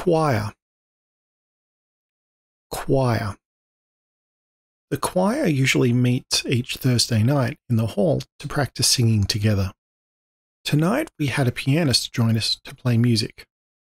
Choir. Choir. The choir usually meets each Thursday night in the hall to practice singing together. Tonight we had a pianist join us to play music.